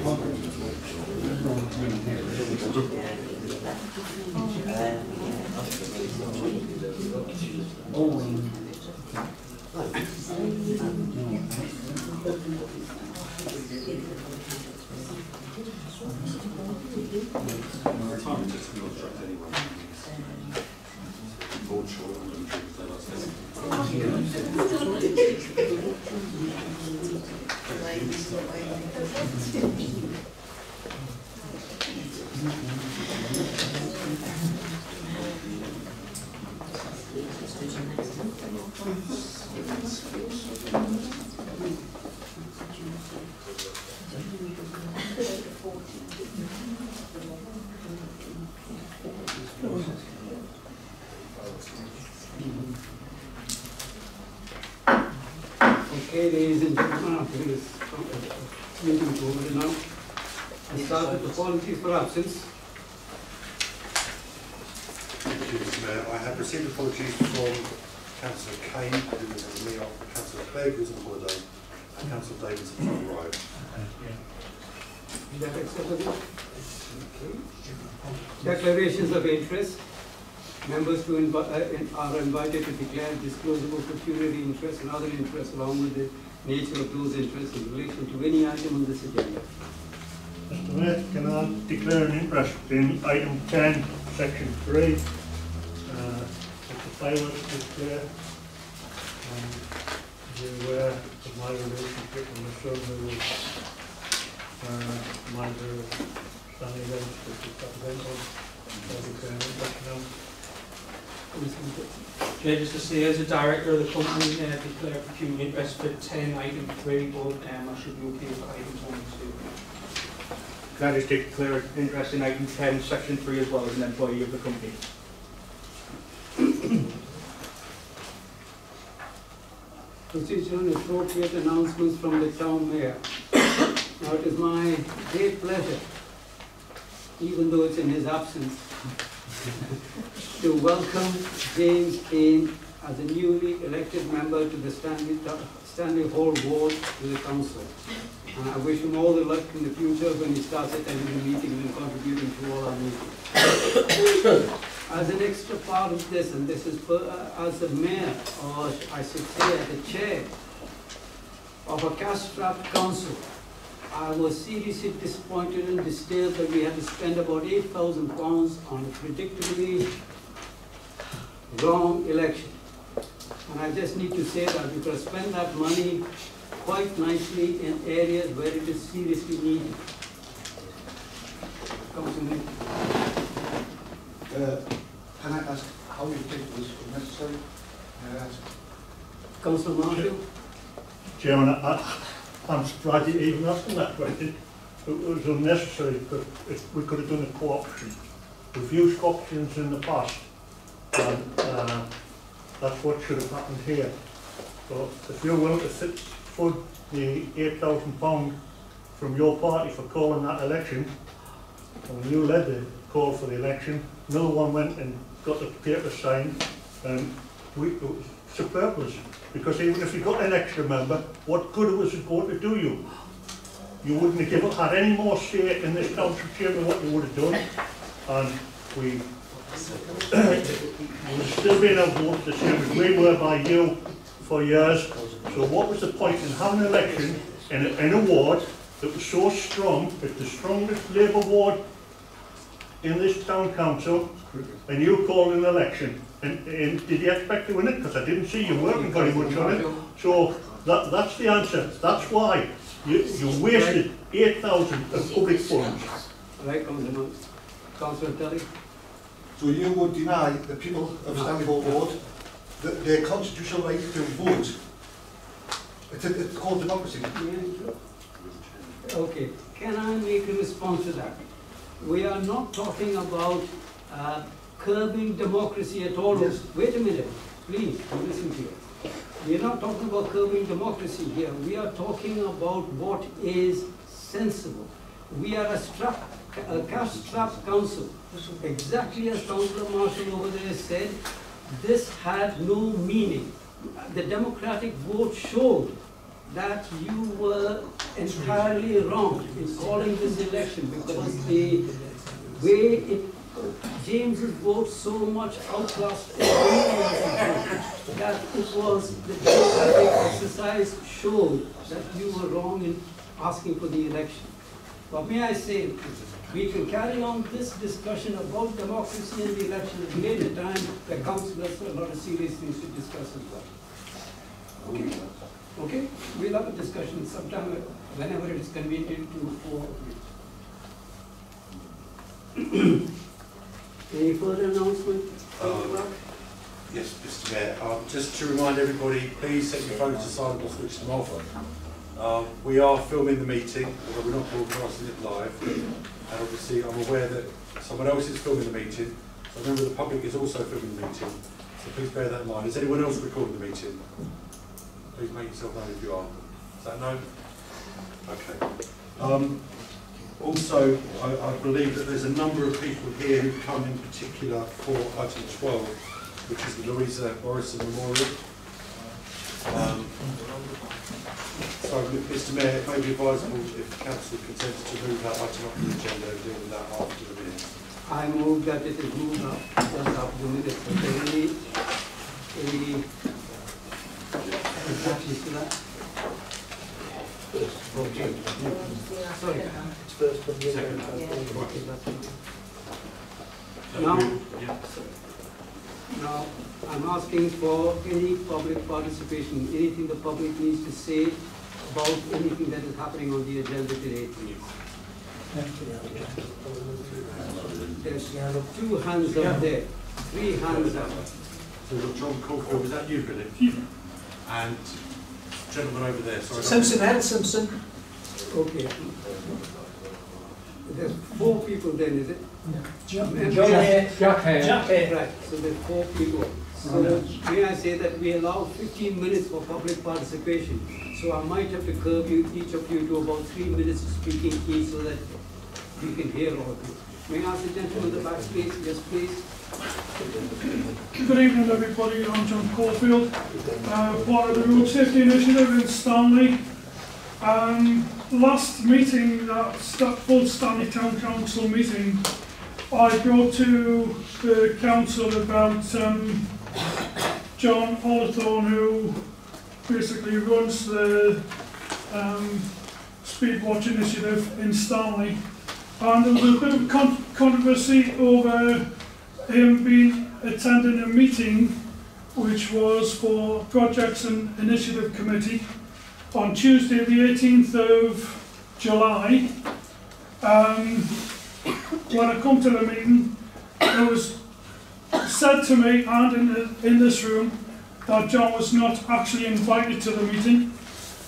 ちょっと。Ladies and gentlemen, I this meeting to order now. I start with apologies for absence. Thank you, Mr Mayor. I have received apologies from councillor Kane, who on me off, councillor Clegg, who's on holiday, and councillor Davis has not arrived. Is that acceptable? Okay. Declarations of interest. Members to invi- uh, are invited to declare disclosable pecuniary interests and other interests along with the nature of those interests in relation to any item on this agenda. Mr Mayor, can I declare an interest in item ten, section three? Uh, it's a fireworks display. Um, You're aware of my relationship with my son who uh, manager of Stanley Lens, which is represented. So I declare an interest now. Chair, just to say, as a director of the company, uh, declare pecuniary interest for ten, item three, but um, I should be okay with items one and two. Can I just declare interest in item ten, section three as well as an employee of the company? Procedure and appropriate announcements from the town mayor. Now, it is my great pleasure, even though it's in his absence, to welcome James Kane as a newly elected member to the Stanley, Stanley Hall Ward to the council. And I wish him all the luck in the future when he starts attending the meetings and contributing to all our meetings. As an extra part of this, and this is per- uh, as a mayor, or I should say as the chair of a cash-strapped council, I was seriously disappointed and disturbed that we had to spend about eight thousand pounds on a predictably wrong election. And I just need to say that we could have spent that money quite nicely in areas where it is seriously needed. Councilman, Uh, Can I ask how you think this was necessary? May I ask? Councilor Marshall? Chairman, I, I'm surprised you even him that question. It was unnecessary, because we could have done a co-option. We've used options in the past, and, uh, that's what should have happened here. So if you're willing to sit, fund the eight thousand pound from your party for calling that election, and you led the call for the election, another one went and got the paper signed, and we, it was superfluous. Because even if you got an extra member, what good was it going to do you? You wouldn't have given, had any more say in this council chamber what you would have done. And we, we would still been outvoted the same as we were by you for years. So what was the point in having an election in a, in a ward that was so strong, it's the strongest Labour ward in this town council, and you called an election? And, and did you expect to win it? Because I didn't see you working very much on it. So That, that's the answer. That's why you, you wasted eight thousand of public funds. Right, Councillor, Councillor Tully? So you would deny the people of Stanleyport Ward that their constitutional right to vote? It's, a- it's called democracy. Okay, can I make a response to that? We are not talking about uh, curbing democracy at all. Yes. Wait a minute, please, listen here. We are not talking about curbing democracy here. We are talking about what is sensible. We are a strap, a cash-strapped council. Exactly as Councillor Marshall over there said, this had no meaning. The democratic vote showed that you were entirely wrong in calling this election because the way it, James's vote so much outclassed that it was, the democratic exercise showed that you were wrong in asking for the election. But may I say, we can carry on this discussion about democracy and the election at later time, the councillors a lot of serious things to discuss as well. Okay? Okay, we'll have a discussion sometime, whenever it is convenient to, for. Any further announcement? Um, Yes, Mr Mayor, um, just to remind everybody, please set your phones to silent or switch them off. Um, we are filming the meeting, although we're not broadcasting it live. And obviously, I'm aware that someone else is filming the meeting. So a member of the public is also filming the meeting. So please bear that in mind. Is anyone else recording the meeting? Please make yourself known if you are. Is that no? Okay. Um, also, I, I believe that there's a number of people here who come in particular for item 12, which is the Louisa Morrison Memorial. Um, so, Mr Mayor, it may be advisable if council consents to move that item up the agenda and deal with that after the minutes. I move that it is moved up, but there any, any objections to that? Okay. Sorry. Second. Okay, that's fine. Now, now, I'm asking for any public participation, anything the public needs to say about anything that is happening on the agenda today. There's two hands up there, three hands up. So John Caulfield, is that you, Billy? And gentleman over there, sorry. Simpson and Simpson. Okay. There's four people then, is it? John Jack Hare. Jack Hare. Jack Right, so there's four people. So may I say that we allow fifteen minutes for public participation? So I might have to curb you, each of you to about three minutes of speaking each so that we can hear all of you. May I ask the gentleman in the back, please? Yes, please. Good evening, everybody. I'm John Caulfield, uh, part of the Road Safety Initiative in Stanley. Um, last meeting, that sta- full Stanley Town Council meeting, I brought to the council about um, John Olathorn, who basically runs the um, Speed Watch Initiative in Stanley. And there was a bit of con- controversy over him being attending a meeting which was for Projects and Initiative Committee on Tuesday, the 18th of July. Um, when I come to the meeting, it was said to me and in, the, in this room that John was not actually invited to the meeting.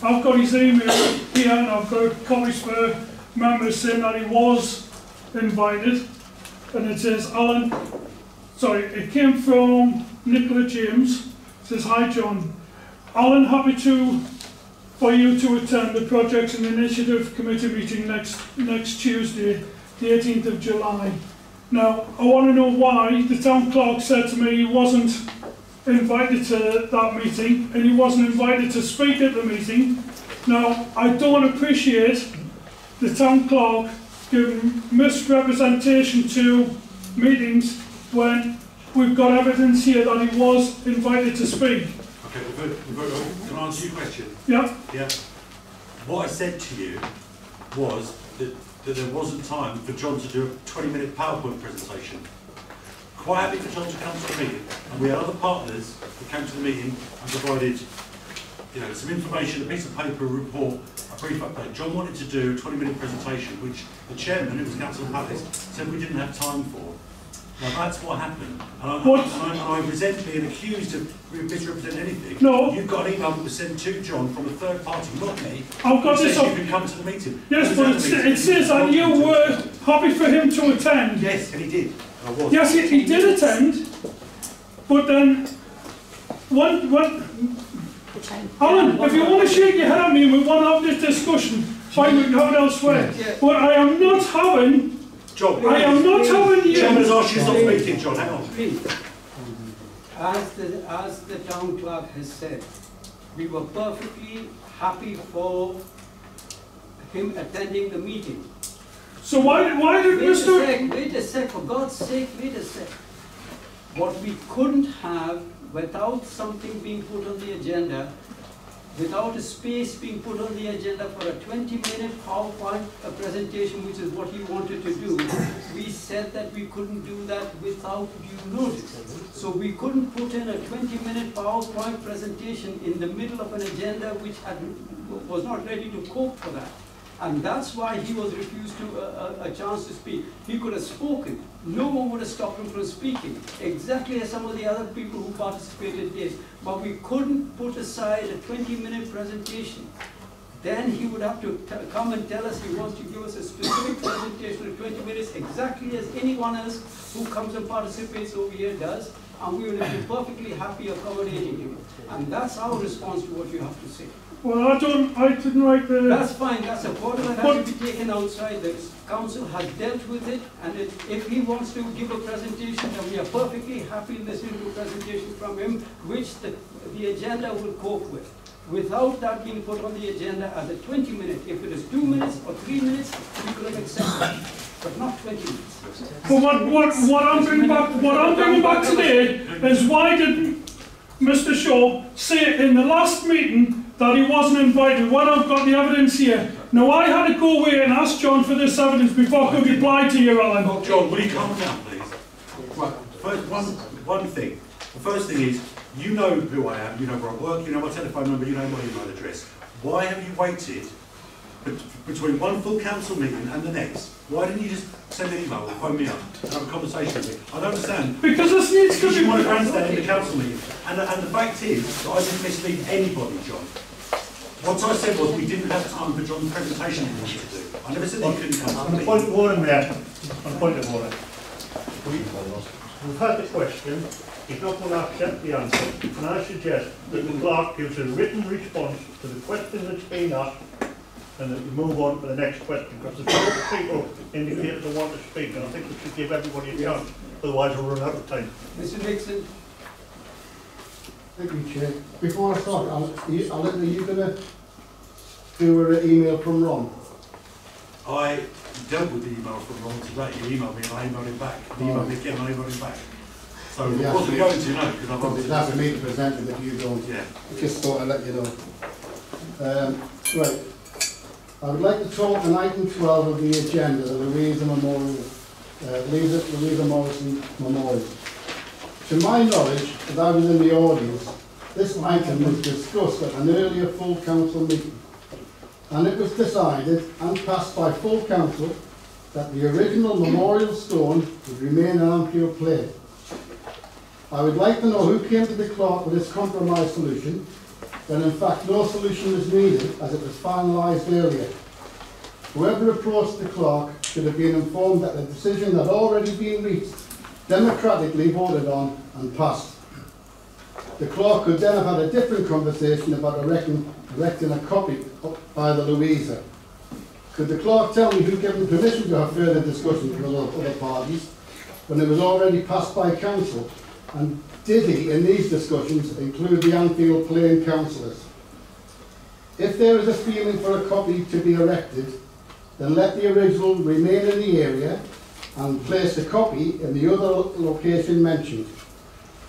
I've got his email here and I've got copies for members saying that he was invited. And it says, Alan, sorry, it came from Nicola James. It says, Hi John. Alan, happy to for you to attend the Projects and Initiative Committee meeting next next Tuesday, the 18th of July. Now, I want to know why the town clerk said to me he wasn't invited to that meeting and he wasn't invited to speak at the meeting. Now, I don't appreciate the town clerk giving misrepresentation to meetings when we've got evidence here that he was invited to speak. Okay, well, well, good. can I answer your question? Yeah, Yeah. What I said to you was that, that there wasn't time for John to do a 20 minute PowerPoint presentation. Quite happy for John to come to the meeting, and we had other partners who came to the meeting and provided you know, some information, a piece of paper, a report, a brief update. John wanted to do a 20 minute presentation, which the chairman, who was Councillor Palace, said we didn't have time for. Now that's what happened. And I, What? and I, and I resent being accused of misrepresenting anything. No. You've got an email that was sent to John from a third party, not me. I've got this says up. you can come to the meeting. Yes, but it, the sa- meeting? it says that you were happy for him to attend. Yes, and he did. I was. Yes, he, he did attend, but then, one, one, Alan, if you want to shake your head at me we want to have this discussion, fine, we can have it elsewhere. Yeah. But I am not having, John, I am not telling the chairman has you. asked you to stop speaking, John. Hang on. Please, as the, as the town clerk has said, we were perfectly happy for him attending the meeting. So why, why did Wait a Mr. sec, wait a sec, for God's sake, wait a sec. What we couldn't have without something being put on the agenda, without a space being put on the agenda for a twenty-minute PowerPoint presentation, which is what he wanted to do, we said that we couldn't do that without due notice. So we couldn't put in a twenty-minute PowerPoint presentation in the middle of an agenda which had, was not ready to cope for that. And that's why he was refused to uh, a, a chance to speak. He could have spoken. No one would have stopped him from speaking, exactly as some of the other people who participated did. But we couldn't put aside a 20-minute presentation. Then he would have to come and tell us he wants to give us a specific presentation of 20 minutes, exactly as anyone else who comes and participates over here does. And we would have been perfectly happy accommodating him. And that's our response to what you have to say. Well, I don't, I didn't write the, That's fine, that's a quarter that has to be taken outside, the council has dealt with it, and it- if he wants to give a presentation, then we are perfectly happy listening to a presentation from him, which the, the agenda will cope with. Without that being put on the agenda as a twenty minute, if it is two minutes or three minutes, we could have accepted it, but not twenty minutes. but what, what, what I'm bringing back, what I'm bringing back today is why didn't Mr Shaw say in the last meeting that he wasn't invited, when I've got the evidence here? Now, I had to go away and ask John for this evidence before I could reply to you, Alan. John, will you calm down, please? Right. First, one, one thing. The first thing is, you know who I am, you know where I work, you know my telephone number, you know my email address. Why have you waited between one full council meeting and the next? Why didn't you just send an email or phone me up and have a conversation with me? I don't understand. Because this needs to Because you want to be, grandstand in the council meeting. And, and the fact is, that I didn't mislead anybody, John. What I said was, we didn't have time for John's presentation he wanted to do. I never said that he couldn't come On the the point of order, Mayor, on the point of order. We- We've had the question, he's not going to accept the answer, and I suggest that the clerk gives a written response to the question that's been asked, and that we move on to the next question, because the lot people indicate they want to speak, and I think we should give everybody a chance, otherwise we'll run out of time. Mr Nixon, Thank you, Chair. Before I start, Alan, are you, you gonna do an email from Ron? I dealt with the email from Ron today. He emailed me and I emailed him back. He emailed me again and I emailed him back. So Yeah. wasn't going to, no, because I've it's answered. after me to present it if you don't. Yeah. I Just thought I'd let you know. Um, right. I would like to talk on item twelve of the agenda, the Louisa Memorial, uh, Louisa, Louisa Morrison Memorial. To my knowledge, as I was in the audience, this item was discussed at an earlier full council meeting. And it was decided and passed by full council that the original memorial stone would remain in Annfield Place. I would like to know who came to the clerk with this compromise solution, when in fact no solution was needed as it was finalised earlier. Whoever approached the clerk should have been informed that the decision had already been reached, democratically voted on and passed. The clerk could then have had a different conversation about erecting, a copy by the Louisa. Could the clerk tell me who gave him permission to have further discussions with other parties when it was already passed by council? And did he, in these discussions, include the Annfield Plain councillors? If there is a feeling for a copy to be erected, then let the original remain in the area and place the copy in the other location mentioned.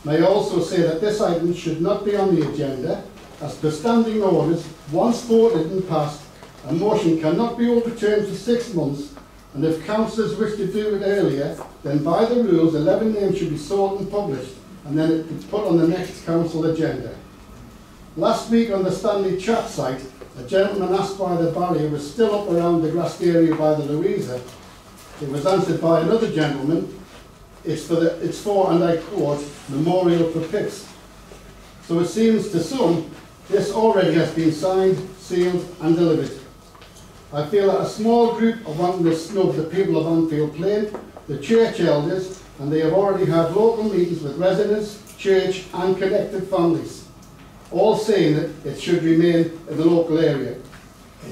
May I also say that this item should not be on the agenda, as per standing orders, once voted and passed, a motion cannot be overturned for six months, and if councillors wish to do it earlier, then by the rules, 11 names should be sought and published, and then it be put on the next council agenda. Last week on the Stanley Chat site, a gentleman asked why the barrier was still up around the grassed area by the Louisa. It was answered by another gentleman, it's for, the, it's for, and I quote, memorial for pits. So it seems to some, this already has been signed, sealed and delivered. I feel that a small group are wanting to snub the people of Annfield Plain, the church elders, and they have already had local meetings with residents, church and connected families, all saying that it should remain in the local area.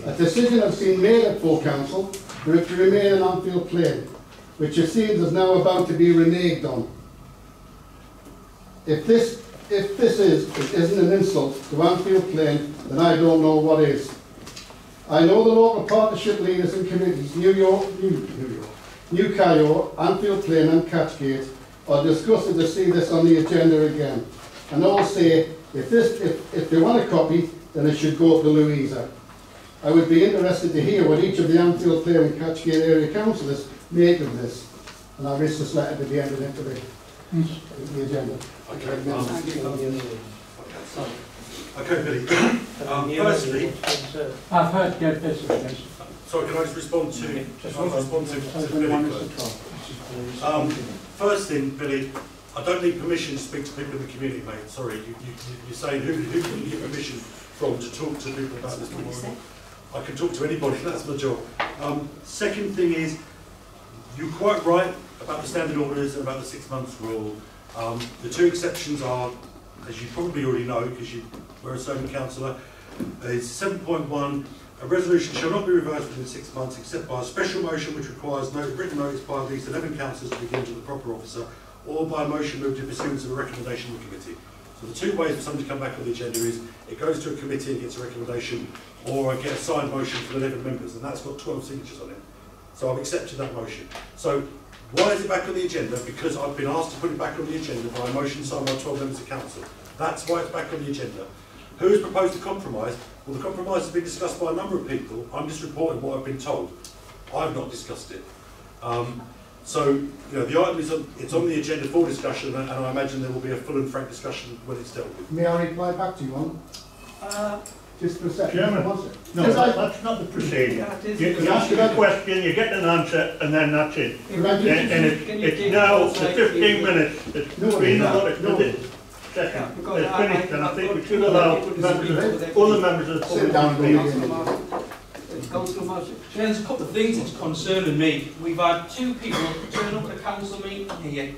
A decision has been made at full council for it to remain in Annfield Plain, which it seems is now about to be reneged on. If this, if this is, it isn't an insult to Annfield Plain, then I don't know what is. I know the local partnership leaders and committees, New York, New, New York, New Kyo, Annfield Plain and Catchgate, are discussing to see this on the agenda again. And all say, if this, if, if they want a copy, then it should go to Louisa. I would be interested to hear what each of the Annfield Plain and Catchgate area councillors make of this. And I'll risk this letter to be entered into the, the agenda. Okay, um, Thank you. okay, Billy. Um, firstly, I've heard Jeff Bissell's sorry, can I just respond to, just want to respond to, to Billy first? Um, first thing, Billy, I don't need permission to speak to people in the community, mate. Sorry, you, you, you're saying who, who can you get permission from to talk to people about this memorial? I can talk to anybody, that's my job. Um, second thing is, you're quite right about the standard orders and about the six months rule. Um, the two exceptions are, as you probably already know, because you were a serving councillor, is 7.1, a resolution shall not be reversed within six months except by a special motion which requires no written notice by at least 11 councillors to be given to the proper officer or by a motion moved in pursuance of a recommendation of the committee. So the two ways for somebody to come back on the agenda is it goes to a committee and gets a recommendation or I get a signed motion from 11 members and that's got 12 signatures on it. So I've accepted that motion. So why is it back on the agenda? Because I've been asked to put it back on the agenda by a motion signed by 12 members of council. That's why it's back on the agenda. Who has proposed the compromise? Well, the compromise has been discussed by a number of people. I'm just reporting what I've been told. I've not discussed it. Um, so, you know, the item is on, it's on the agenda for discussion, and I imagine there will be a full and frank discussion when it's dealt with. May I reply back to you on, Uh, just for a second? Chairman. One second. No, Because I- that's not the procedure. that is- You, you ask a question, you get an answer, and then that's it. Can And, and it, Can it's take now, the fifteen minutes, it's No, been no, allotted no. to this Yeah, second. because It's I- finished, and I I've think we should allow people to members speak of, for the- that. other members of the Sit down, Marshall. There's a couple of things that's concerning me. We've had two people turn up at a council meeting here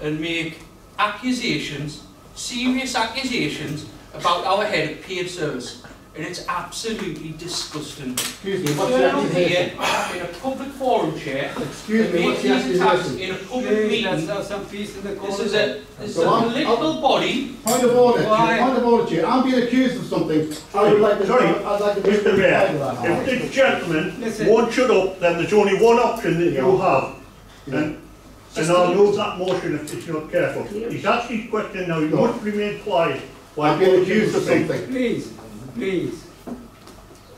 and make accusations, serious accusations, about our head of paid service. And it's absolutely disgusting. Excuse me, You what's the turn up here in a public forum chair Excuse and me, what's the these attacks accusation? in a public Please, meeting. have some peace in the This corner. is a, this is Go a on. political body. Point of order, Why? point of order, Chair. I'm being accused of something. I would like to, Sorry, I'd like to. Mr reply Mayor, if this gentleman Listen. won't shut up, then there's only one option that you have. And, and I'll move that motion if it's not careful. He's asked his question now, he No. must remain quiet. while I've been voting accused of something. Please, please.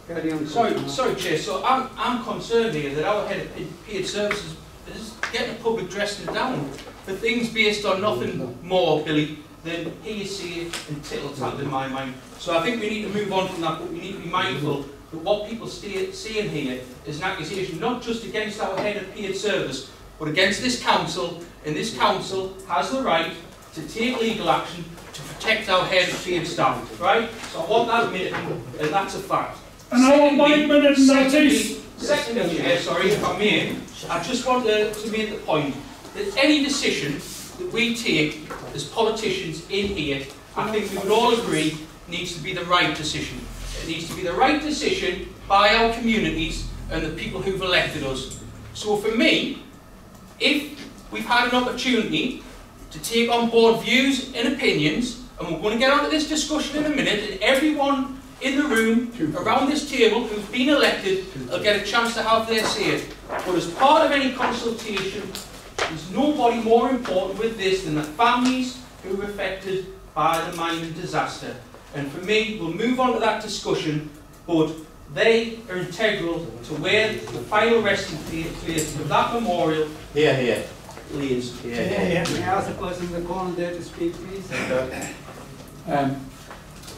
Carry on. Sorry, sorry, Chair. So I'm, I'm concerned here that our head of paid services is getting the public dressing down for things based on nothing more, Billy, than hearsay and tittle tattle in my mind. So I think we need to move on from that, but we need to be mindful that what people stay, saying here is an accusation not just against our head of paid service, but against this council, and this council has the right to take legal action to protect our head of staff, right? So I want that admitted, and that's a fact. And our mindment and notice. Secondly, secondly, yeah, sorry, if I may, I just want to, to make the point that any decision that we take as politicians in here, I think we would all agree, needs to be the right decision. It needs to be the right decision by our communities and the people who've elected us. So for me, if we've had an opportunity to take on board views and opinions, and we're going to get onto this discussion in a minute, and everyone in the room around this table who's been elected will get a chance to have their say. But as part of any consultation, there's nobody more important with this than the families who were affected by the mining disaster. And for me, we'll move on to that discussion, but they are integral to where the final resting place of that memorial Here, here. Lays. Here, here. May I ask the person in the corner there to speak, please? Um,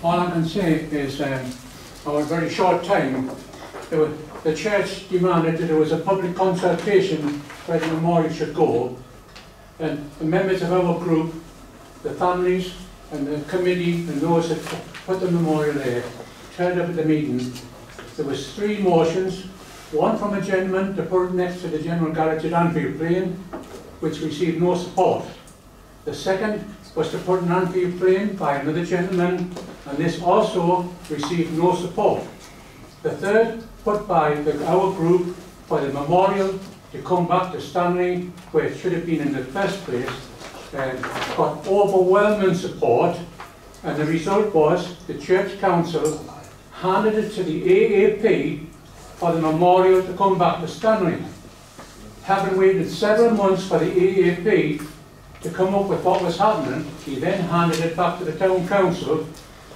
all I can say is, um, over a very short time, there was, the church demanded that there was a public consultation where the memorial should go. And the members of our group, the families and the committee and those that put the memorial there, turned up at the meeting. There was three motions, one from a gentleman to put it next to the general garage at Annfield Plain, which received no support. The second was to put an Annfield Plain by another gentleman, and this also received no support. The third, put by the, our group for the memorial to come back to Stanley, where it should have been in the first place, and got overwhelming support, and the result was the church council handed it to the AAP for the memorial to come back to Stanley. Having waited several months for the AAP to come up with what was happening, he then handed it back to the town council,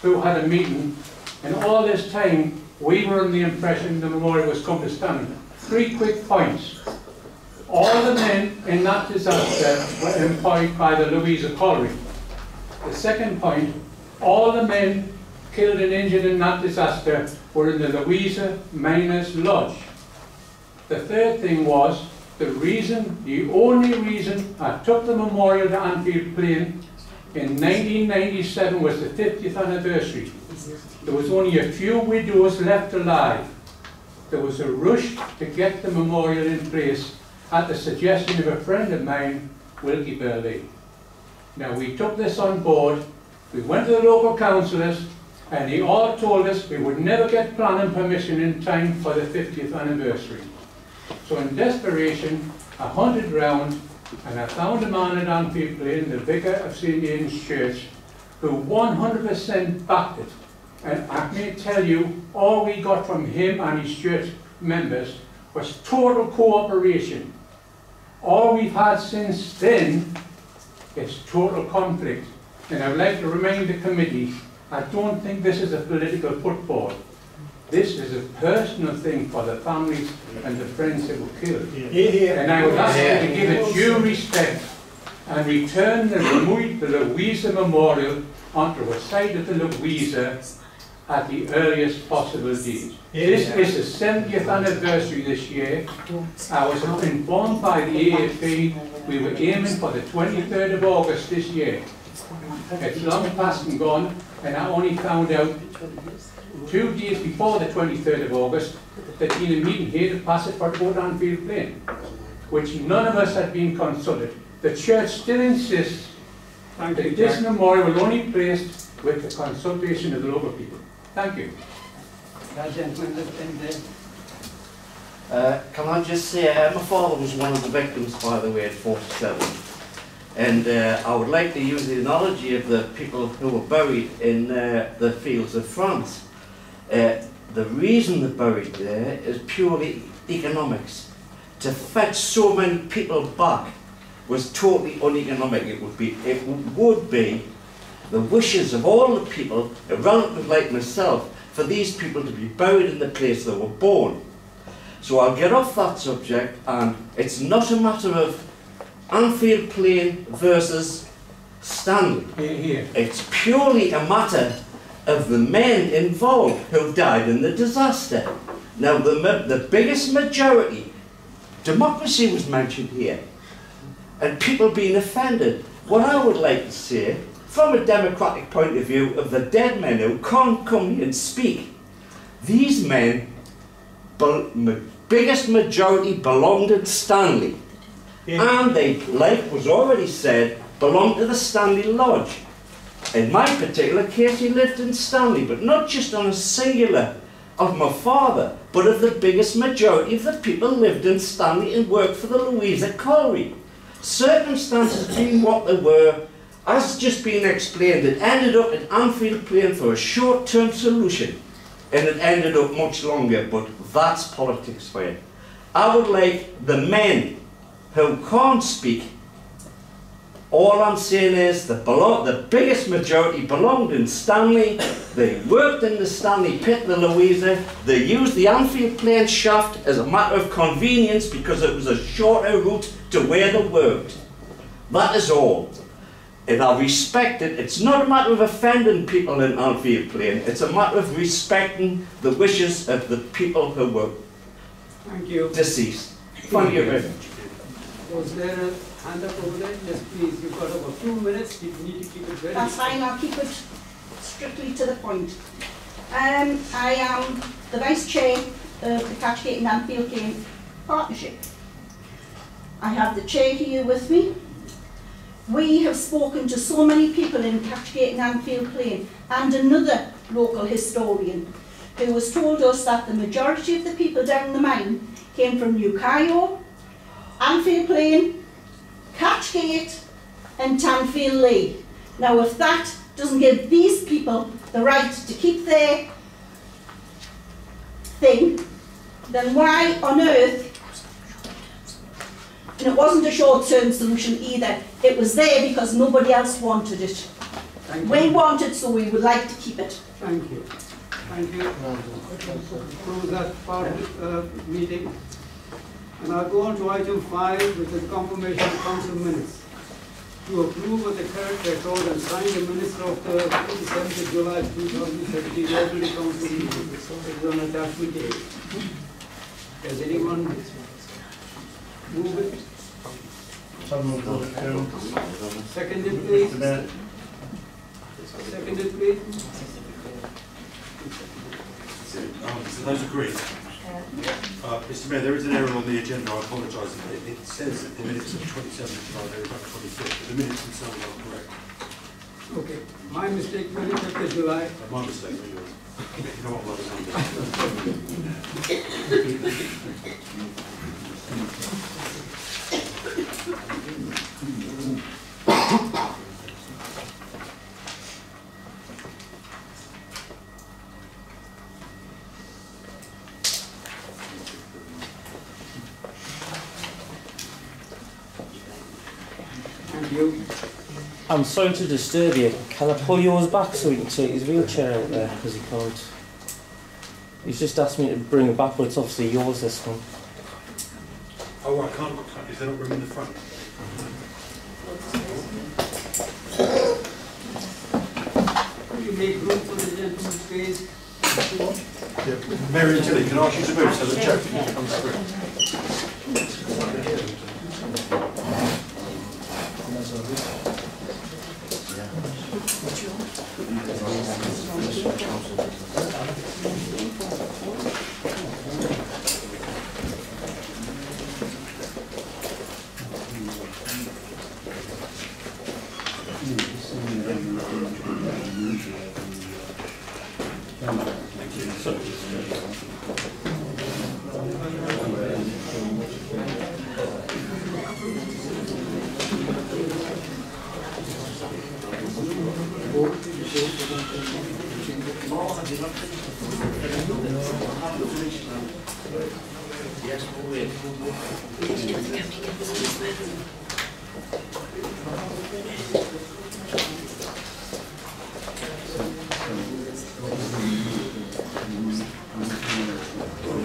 who had a meeting, and all this time, we were under the impression the memorial was come to stand. Three quick points. All the men in that disaster were employed by the Louisa Colliery. The second point, all the men killed and injured in that disaster were in the Louisa Miners Lodge. The third thing was, the reason, the only reason I took the memorial to Annfield Plain in 1997 was the 50th anniversary. There was only a few widows left alive. There was a rush to get the memorial in place at the suggestion of a friend of mine, Wilkie Burley. Now, we took this on board, we went to the local councillors, and they all told us we would never get planning permission in time for the 50th anniversary. So in desperation, I hunted round and I found a man at Annfield Plain, the vicar of St. Aidan's Church, who 100% backed it. And I may tell you, all we got from him and his church members was total cooperation. All we've had since then is total conflict. And I would like to remind the committee, I don't think this is a political football. This is a personal thing for the families and the friends that were killed. And I would ask you to give it due respect and return the, Remu- the Louisa Memorial onto a site of the Louisa at the earliest possible date. This is the 70th anniversary this year. I was informed by the AFP we were aiming for the 23rd of August this year. It's long past and gone, and I only found out two days before the 23rd of August that in a meeting here to pass it for vote on Field Plain, which none of us had been consulted. The church still insists Thank that you, this Jack. memorial will only be placed with the consultation of the local people. Thank you. That gentleman that's in there. Uh, can I just say, uh, my father was one of the victims, by the way, at 47. And uh, I would like to use the analogy of the people who were buried in uh, the fields of France. Uh, the reason they're buried there is purely economics. To fetch so many people back was totally uneconomic. It would be, it would be the wishes of all the people, a relative like myself, for these people to be buried in the place they were born. So I'll get off that subject, and it's not a matter of Annfield Plain versus Stanley. Here, here. It's purely a matter of the men involved who died in the disaster. Now, the, the biggest majority, democracy was mentioned here, and people being offended. What I would like to say, from a democratic point of view, of the dead men who can't come here and speak, these men, biggest majority belonged in Stanley. And they, like was already said, belonged to the Stanley Lodge. In my particular case, he lived in Stanley, but not just on a singular of my father, but of the biggest majority of the people lived in Stanley and worked for the Louisa Colliery. Circumstances being what they were, as just been explained, it ended up at Annfield Plain for a short-term solution, and it ended up much longer, but that's politics for you. I would like the men who can't speak all I'm saying is the, the biggest majority belonged in Stanley. They worked in the Stanley pit, the Louisa. They used the Annfield Plain shaft as a matter of convenience because it was a shorter route to where they worked. That is all. and I respect it. It's not a matter of offending people in Annfield Plain. It's a matter of respecting the wishes of the people who were Thank you. deceased. Thank you very much. Was there a hand up? Yes, please, you've got over two minutes, you need to keep it very. That's fine, I'll keep it strictly to the point. Um, I am the Vice Chair of the Catchgate and Annfield Lane Partnership. I have the Chair here with me. We have spoken to so many people in Catchgate and Annfield Plain and another local historian who has told us that the majority of the people down the mine came from New Kyo, Annfield Plain, Catchgate and Tanfield Lea. Now if that doesn't give these people the right to keep their thing, then why on earth and it wasn't a short-term solution either. It was there because nobody else wanted it. Thank We you. want it, so we would like to keep it. Thank you. Thank you. Close that part of the uh, meeting. And I'll go on to item five, which is confirmation of council minutes. To approve of the current record and sign the minutes of the twenty-seventh of July, two thousand seventeen, ordinary council meeting. It is on attachment A. Does anyone move it? Seconded, please. Seconded, please. Those agreed? Uh, Mr Mayor, there is an error on the agenda, I apologise. It, it says that the minutes of 27th July, they're about 25th, but the minutes themselves are correct. Okay, my mistake, twenty-fifth of July. My mistake, not yours. You know what, well done. Thank you. I'm sorry to disturb you. Can I pull yours back so he can take his wheelchair out there? Because he can't. He's just asked me to bring it back, but it's obviously yours, this one. Oh, I can't, is there not room in the front? Will you make room for the gentleman's face? Yeah. Mary and Tilly, can I ask you to move so that Joe can come through?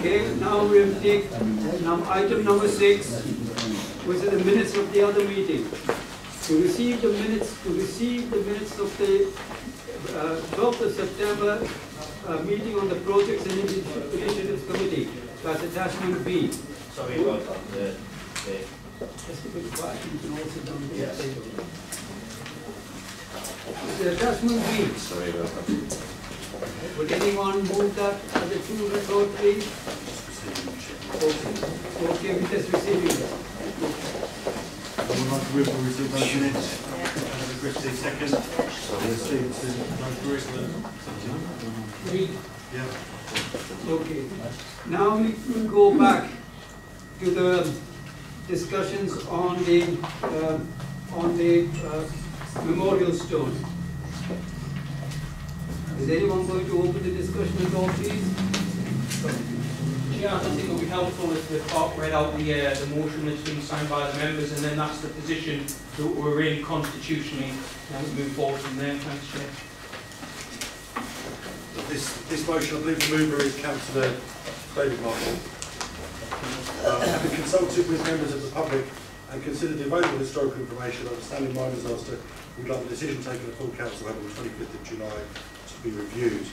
Okay, now we have take num- item number six, which is the minutes of the other meeting. To receive the minutes, to receive the minutes of the uh, 12th of September uh, meeting on the Projects and Initiatives Committee. That's attachment B. Sorry about that. Just a bit quiet, you can all sit down there. The attachment B. Sorry about that. Would anyone move that as a two record, please? Okay, Okay, we just receiving it. I like to move for receipt those minutes. A Christie second. Stevenson, no Jerusalem. Yeah. Okay. Now we will go back to the discussions on the, uh, on the uh, memorial stone. Is anyone going to open the discussion at all, please? Yeah, I think it would be helpful if the clerk read out the, uh, the motion that's been signed by the members, and then that's the position that we're in constitutionally, and we move forward from there, thanks, Chair. This, this motion, I believe the mover is councillor David Marshall. Uh, Having consulted with members of the public and considered the available historical information, understanding miners asked to we'd like the decision taken at full council held on the 25th of July to be reviewed.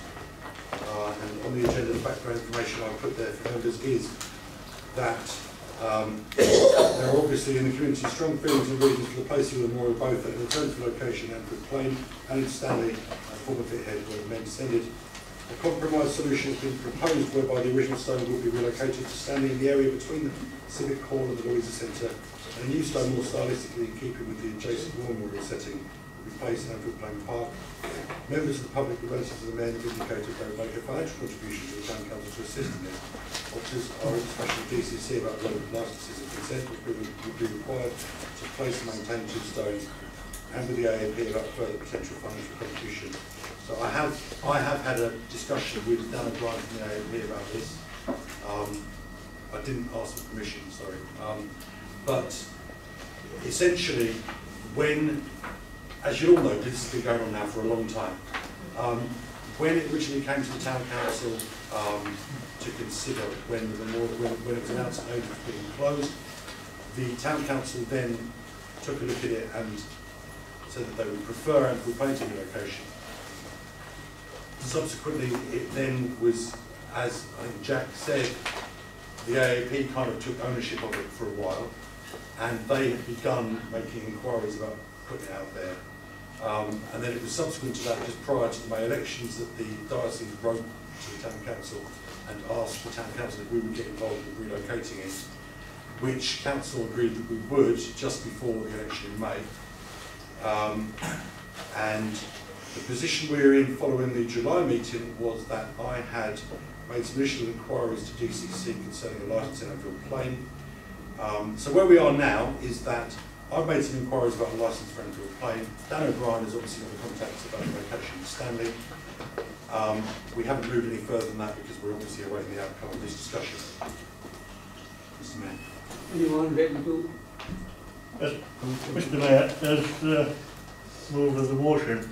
Uh, and on the agenda, the background information I put there for members is that um, there are obviously in the community strong feelings and reasons for the placing of the memorial both at an alternative location and for Plain and in Stanley and former Pithead where the men descended. A compromise solution has been proposed whereby the original stone will be relocated to Stanley in the area between the Civic Hall and the Louisa Centre and a new stone more stylistically in keeping with the adjacent memorial setting placed in Plain Park. Members of the public relatives of the men indicated they will make a financial contribution to the town council to assist in this. Officers are in discussion with DCC about whether licences and consent would be, would be required to place and maintain stones and with the AAP about further potential financial contribution. So I have, I have had a discussion with Dan O'Brien from the AAP about this. Um, I didn't ask for permission, sorry. Um, but essentially, when, as you all know, this has been going on now for a long time. Um, when it originally came to the town council um, to consider when the memorial, when, when it was announced that it was being closed, the town council then took a look at it and said that they would prefer to be location. Subsequently, it then was, as I think Jack said, the AAP kind of took ownership of it for a while, and they had begun making inquiries about putting it out there. Um, and then it was subsequent to that, just prior to the May elections, that the diocese wrote to the town council and asked the town council if we would get involved in relocating it, which council agreed that we would just before the election in May. Um, and the position we were in following the July meeting was that I had made some initial inquiries to DCC concerning the licence in Annfield Plain. Um, so where we are now is that I've made some inquiries about a licence for Annfield Plain. Dan O'Brien has obviously got the contacts about the location in Stanley. Um, we haven't moved any further than that because we're obviously awaiting the outcome of this discussion. Mr Mayor. Anyone ready to? As, Mr Mayor, as uh, rule of the motion,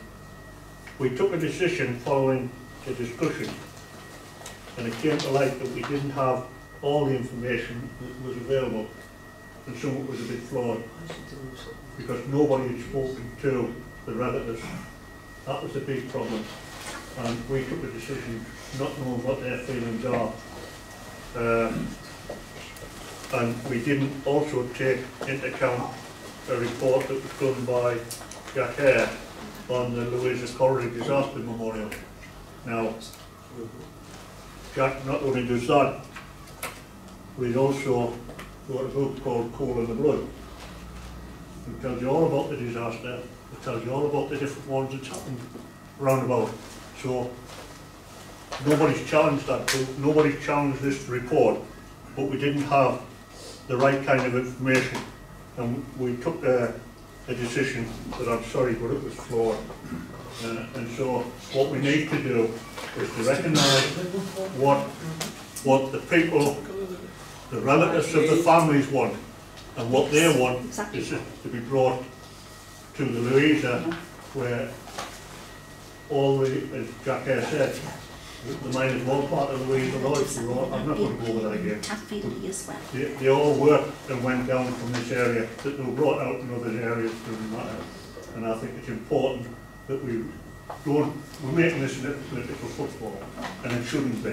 we took a decision following the discussion and it came to light that we didn't have all the information that was available and some of it was a bit flawed because nobody had spoken to the relatives. That was the big problem. And we took a decision not knowing what their feelings are. Um, and we didn't also take into account a report that was done by Jack Hare on the Louisa Colliery Disaster Memorial. Now, Jack not only does that, we also wrote a book called Coal in the Blood. It tells you all about the disaster, it tells you all about the different ones that's happened round about. So, nobody's challenged that book, nobody's challenged this report, but we didn't have the right kind of information. And we took a, a decision that I'm sorry, but it was flawed. Uh, and so what we need to do is to recognise what, what the people, the relatives of the families want. And what they want Exactly. is to be brought to the Louisa where all the, as Jack Hare said, the the mine is one part of the Louisa all, I'm not going to go over that again. As well. They, they all worked and went down from this area, that they were brought out in other areas, doesn't matter. And I think it's important that we don't, we're making this into political football, and it shouldn't be.